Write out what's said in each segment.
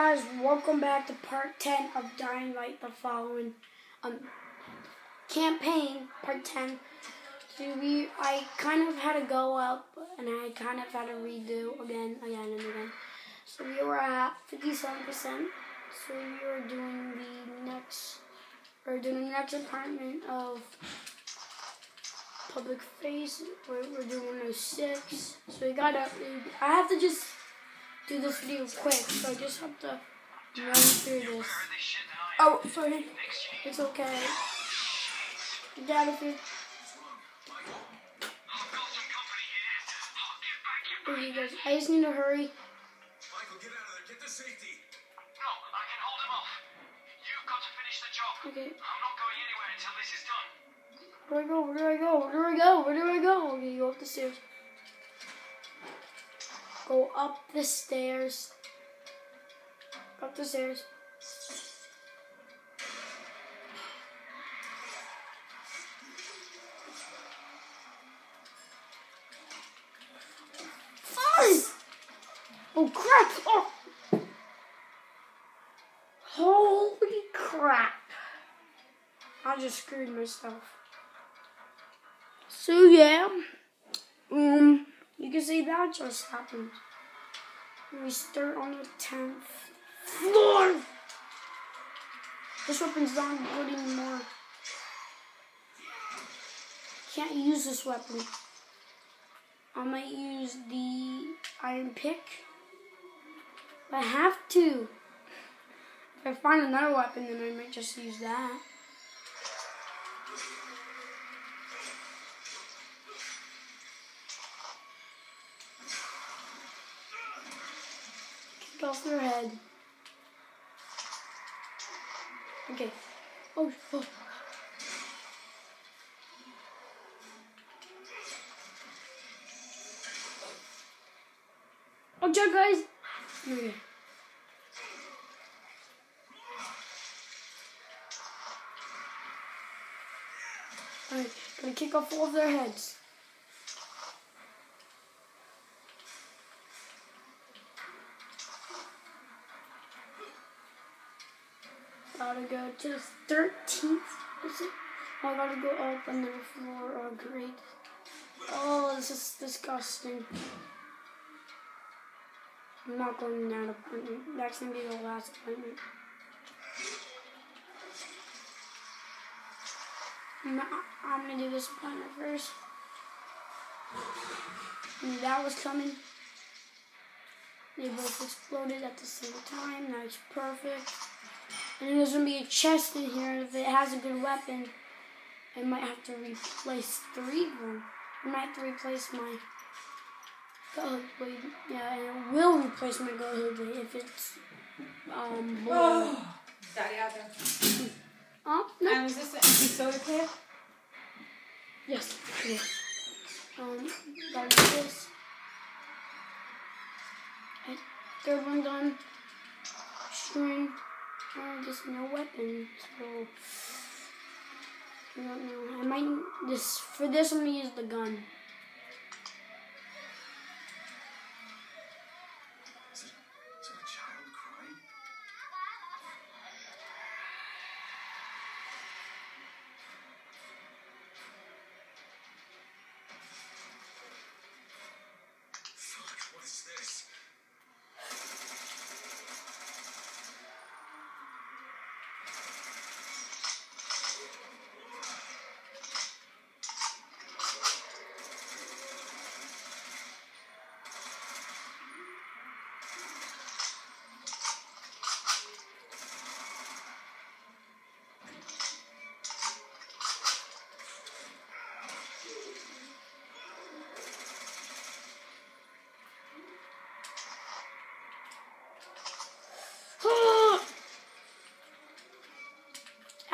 guys, welcome back to part 10 of Dying Light, the following um, campaign, part 10. So we, I kind of had to go up, and I kind of had to redo again, again, and again. So we were at 57%, so we were doing the next, or doing the next apartment of public face, we're, we're doing 06, so we gotta, I have to just do this video quick, so I just have to run through this. Oh, sorry. It's okay. Oh, Dad, if you... Oh, here you guys. I just need to hurry. Michael, get out of there. Get to safety. No, I can hold him off. You've got to finish the job. Okay. I'm not going anywhere until this is done. Where do I go? Where do I go? Where do I go? Where do I go? Okay, go up the stairs. Go up the stairs. Up the stairs. Fuzz! Oh crap! Oh! Holy crap! I just screwed myself. So yeah, um, you can see that just happened. We start on the tenth floor. This weapon's not good anymore. Can't use this weapon. I might use the iron pick. I have to. If I find another weapon, then I might just use that. Off their head. Okay. Oh, oh. Oh, guys. Okay. Alright, gonna kick off all of their heads. To the 13th. Is it? Oh, I gotta go up another floor. Oh, great. Oh, this is disgusting. I'm not going in that apartment. That's gonna be the last appointment. I'm, I'm gonna do this appointment first. And that was coming. They both exploded at the same time. That's perfect. And there's gonna be a chest in here. If it has a good weapon, I might have to replace three of them. I might have to replace my Godhood blade. Yeah, and it will replace my Godhood blade if it's um. blue. Oh, Daddy out there. Oh no. Um, is this an empty soda can? Yes. Yeah. Um, gotta this. Okay, Third one done. String. Uh, just no weapon, so I don't know. I might this for this. I'm gonna use the gun.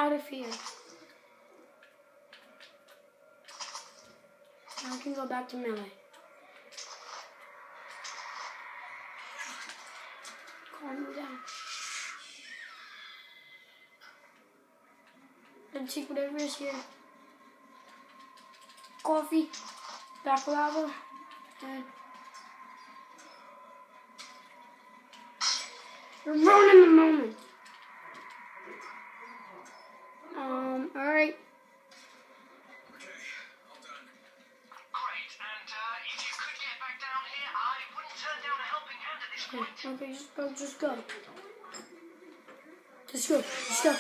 Out of here. Now I can go back to melee. Calm down. And take whatever is here. Coffee, baklava, You're ruining the moment. Um, alright. Okay, all done. Great, and uh, if you could get back down here, I wouldn't turn down a helping hand at this point. Okay, okay, just go, just go. Just go, just go,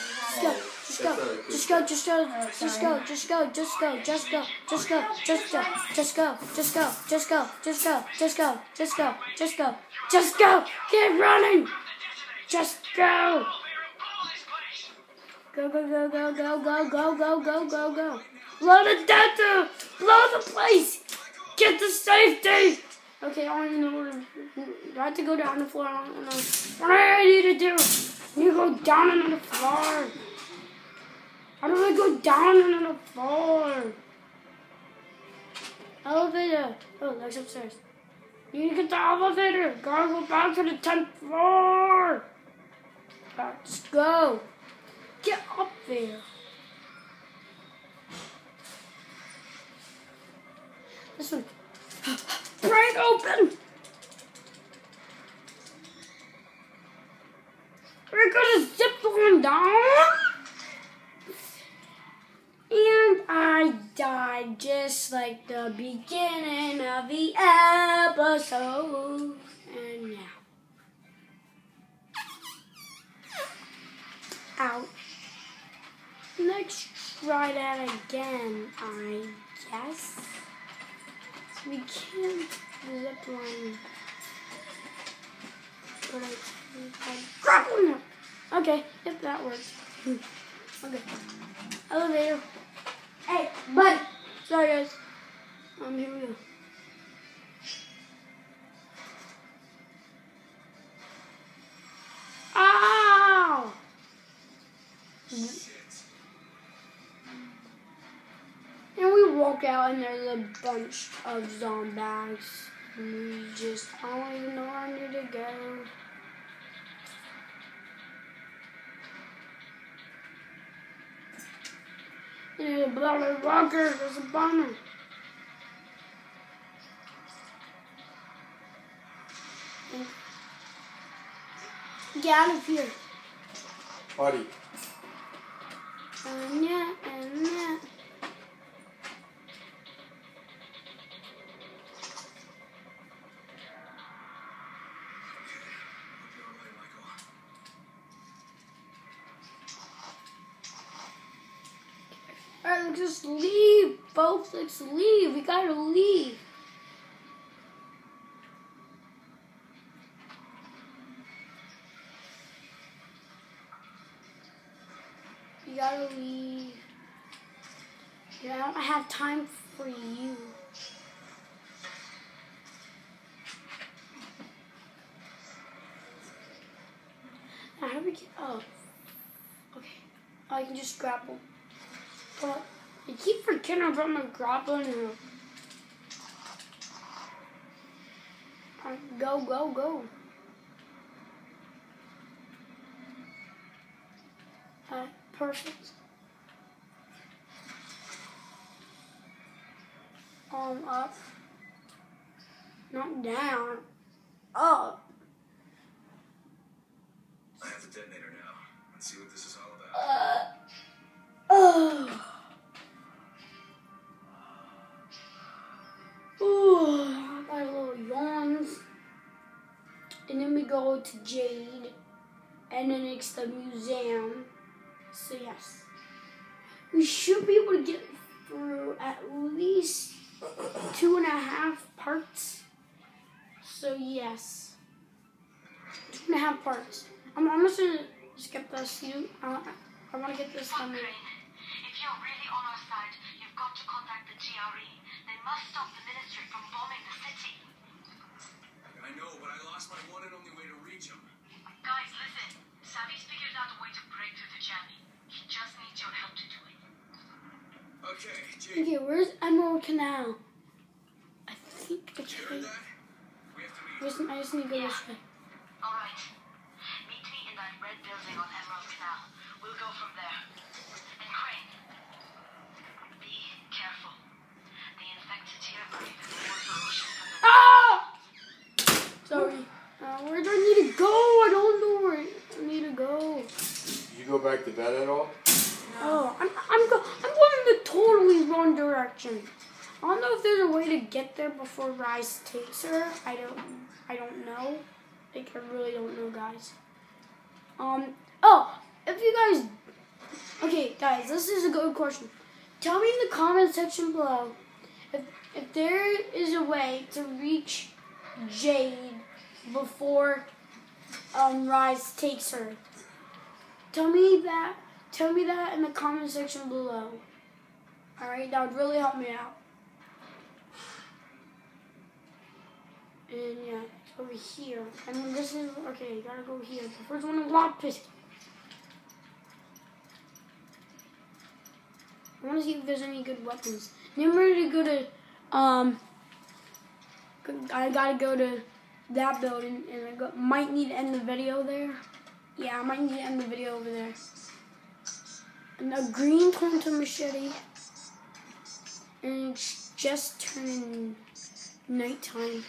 just go, just go, just go, just go, just go, just go, just go, just go, just go, just go, just go, just go, just go, just go, just go, just go, just go, just go, keep running, just go. Go, go, go, go, go, go, go, go, go, go, go. Blow the delta! Blow the place! Get to safety! Okay, I don't know to, I have to go down the floor. I don't know. What do I need to do? You go down into the floor. How do I go down into the floor? Elevator. Oh, that's upstairs. You need to get the elevator. Gotta go back to the 10th floor. Let's go. Get up there. This one. Break open! We're gonna zip line down. And I died just like the beginning of the episode. Let's try that again, I guess. We can't zip line. But I. Okay, if that works. Hmm. Okay. Elevator. Hey, bud. Sorry, guys. Um, here we go. And out and there's a bunch of zombies. We just, I don't even know where I need to go. There's a bloody walker, there's a bomber. Get out of here. Buddy. And um, yeah, and yeah. Hope you're all right, Michael. Alright, let's just folks. Let's leave. We gotta leave. You gotta leave. Yeah, I don't have time for you. Now, how do we get up? Okay. Oh, I can just grapple. But I keep forgetting about my grappling hook. Alright, go, go, go. Alright, perfect. Um, up. Not down. Up. I have the detonator now. Let's see what this is all about. Oh. To Jade. And then it's the museum. So yes. We should be able to get through at least two and a half parts. So yes. Two and a half parts. I'm, I'm just gonna skip this. You, I, I want to get this done. If you're really on our side, you've got to contact the GRE. They must stop the ministry from bombing the city. I know, but I lost my one and only way to reach him. Guys, listen. Savvy's figured out a way to break through the jamming. He just needs your help to do it. Okay, Jake. Okay, where's Emerald Canal? I think it's You heard right. that? We have to I leave. just, I just need to go this way. All right. Meet me in that red building on Emerald Canal. We'll go from there. And Crane, be careful. The infected here are even more ferocious than the Ah! Sorry. Uh, where do I need to go? I don't know where I need to go Did you go back to bed at all? No. Oh, I'm I'm go I'm going the totally wrong direction. I don't know if there's a way to get there before Rais takes her. I don't I don't know. Like I really don't know, guys. Um. Oh, if you guys. Okay, guys, this is a good question. Tell me in the comment section below if if there is a way to reach Jade before um Rais takes her. Tell me that. Tell me that in the comment section below. Alright, that would really help me out. And yeah, over here. And then this is okay, you gotta go here. The first one is lock pistol. I wanna see if there's any good weapons. Then ready to go to um I gotta go to that building and I go, might need to end the video there. Yeah, I might need to end the video over there. And a green quantum machete. And it's just turning nighttime.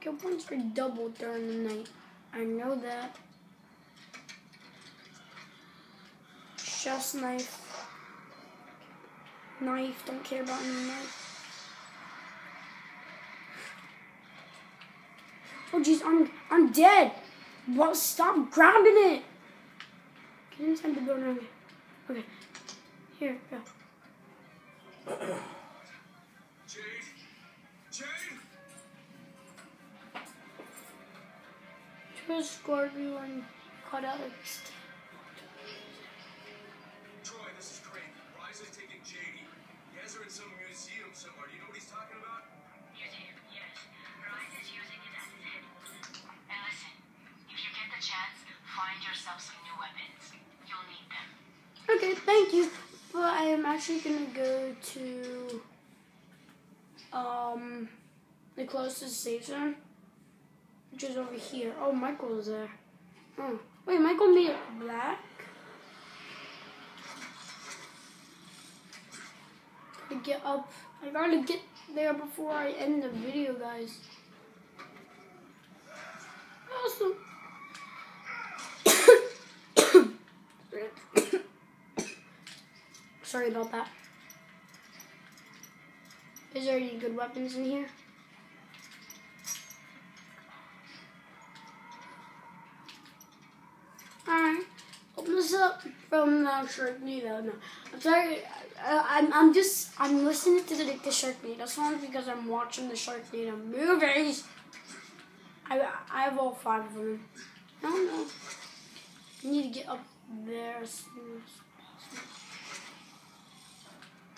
Coupons are doubled during the night. I know that. Chef's knife. Knife, don't care about any knife. Oh jeez, I'm I'm dead. Well, stop grabbing it. Get inside the building. Okay. Here, go. Jade? Jade? And cut out you. But I am actually gonna go to um the closest safe zone, which is over here. Oh, Michael's there. Oh, wait, Michael made it black. To get up, I gotta get there before I end the video, guys. Sorry about that. Is there any good weapons in here? Alright. Open this up from the Sharknado. No. I'm sorry. I, I'm, I'm just, I'm listening to the, the Sharknado songs because I'm watching the Sharknado movies. I, I have all five of them. I don't know. I need to get up there soon.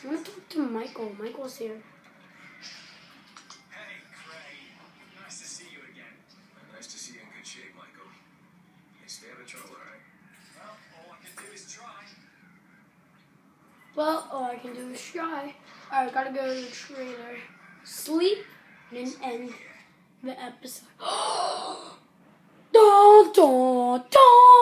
I want to talk to Michael. Michael's here. Hey, Crane. Nice to see you again. Nice to see you in good shape, Michael. Hey, stay out of trouble, all right? Well, all I can do is try. Well, all I can do is try. Alright, gotta go to the trailer. Sleep and end the episode. dun, dun, dun.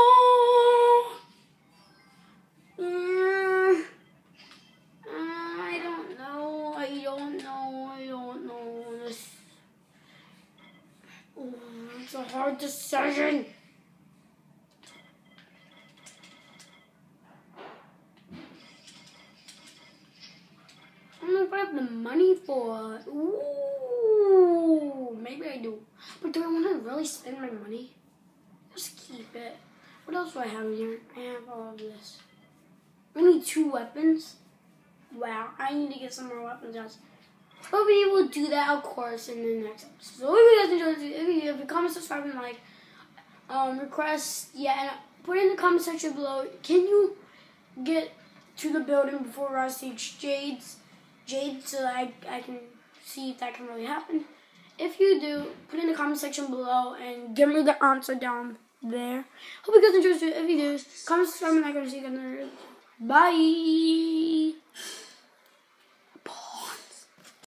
It's a hard decision. I don't know if I have the money for it. Ooh, maybe I do. But do I want to really spend my money? Just keep it. What else do I have here? I have all of this. Only two weapons? Wow, I need to get some more weapons, guys. But we will do that, of course, in the next episode. So if you guys enjoyed this video, if you comment, subscribe, and like, um, request, yeah, and put in the comment section below, can you get to the building before Ross takes Jade's Jade so I, I can see if that can really happen. If you do, put in the comment section below and give me the answer down there. Hope you guys enjoyed this video. If you do, comment, subscribe, and like, and see you guys later. Bye.